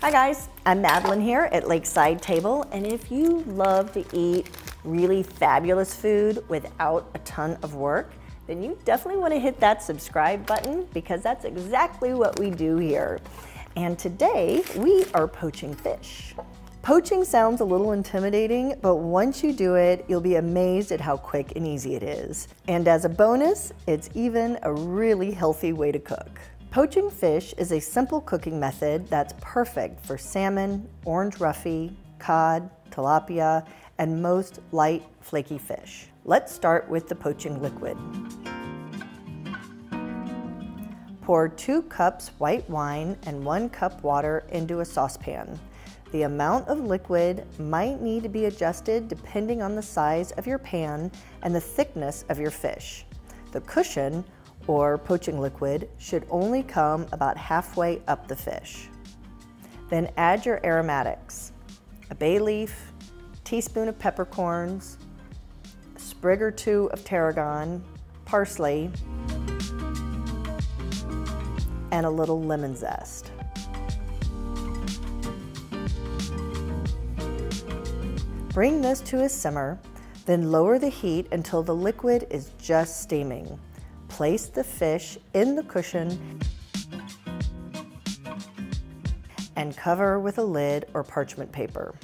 Hi guys, I'm Madeline here at Lakeside Table, and if you love to eat really fabulous food without a ton of work, then you definitely want to hit that subscribe button because that's exactly what we do here. And today we are poaching fish. Poaching sounds a little intimidating, but once you do it, you'll be amazed at how quick and easy it is. And as a bonus, it's even a really healthy way to cook. Poaching fish is a simple cooking method that's perfect for salmon, orange roughy, cod, tilapia, and most light, flaky fish. Let's start with the poaching liquid. Pour two cups white wine and one cup water into a saucepan. The amount of liquid might need to be adjusted depending on the size of your pan and the thickness of your fish. The cushion or poaching liquid should only come about halfway up the fish. Then add your aromatics, a bay leaf, teaspoon of peppercorns, a sprig or two of tarragon, parsley, and a little lemon zest. Bring this to a simmer, then lower the heat until the liquid is just steaming place the fish in the cushion and cover with a lid or parchment paper.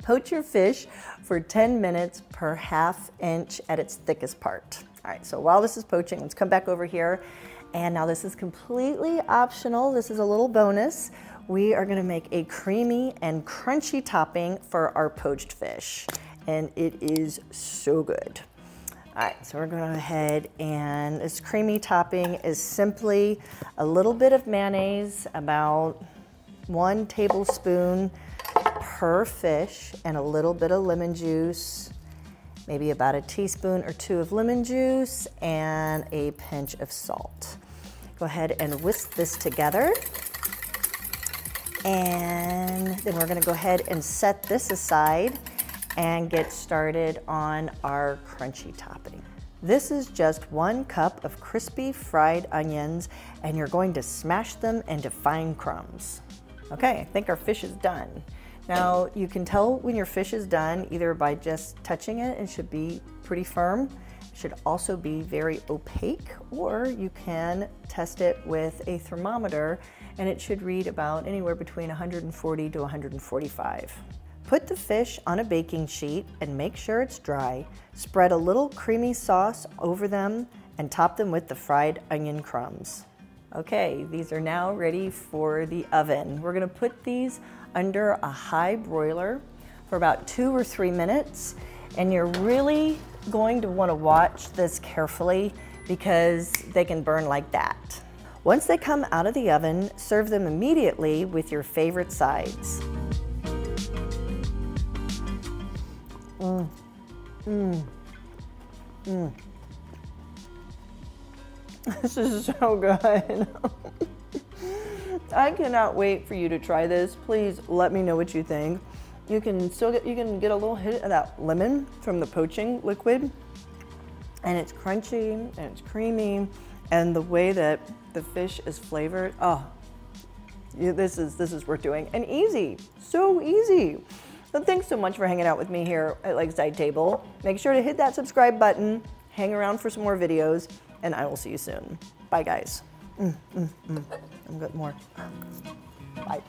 Poach your fish for 10 minutes per half inch at its thickest part. All right, so while this is poaching, let's come back over here. And now this is completely optional. This is a little bonus. We are gonna make a creamy and crunchy topping for our poached fish. And it is so good. All right, so we're going ahead and this creamy topping is simply a little bit of mayonnaise, about one tablespoon per fish, and a little bit of lemon juice, maybe about a teaspoon or two of lemon juice, and a pinch of salt. Go ahead and whisk this together. And then we're gonna go ahead and set this aside and get started on our crunchy topping. This is just one cup of crispy fried onions and you're going to smash them into fine crumbs. Okay, I think our fish is done. Now you can tell when your fish is done either by just touching it, it should be pretty firm. It should also be very opaque or you can test it with a thermometer and it should read about anywhere between 140 to 145. Put the fish on a baking sheet and make sure it's dry. Spread a little creamy sauce over them and top them with the fried onion crumbs. Okay, these are now ready for the oven. We're gonna put these under a high broiler for about two or three minutes. And you're really going to wanna watch this carefully because they can burn like that. Once they come out of the oven, serve them immediately with your favorite sides. Mm. Mm. Mm. This is so good. I cannot wait for you to try this. Please let me know what you think. You can still get you can get a little hit of that lemon from the poaching liquid. And it's crunchy and it's creamy and the way that the fish is flavored. Oh, this is this is worth doing and easy. So easy. So thanks so much for hanging out with me here at Lakeside Table. Make sure to hit that subscribe button, hang around for some more videos, and I will see you soon. Bye, guys. Mm, mm, mm. I'm good more. Bye.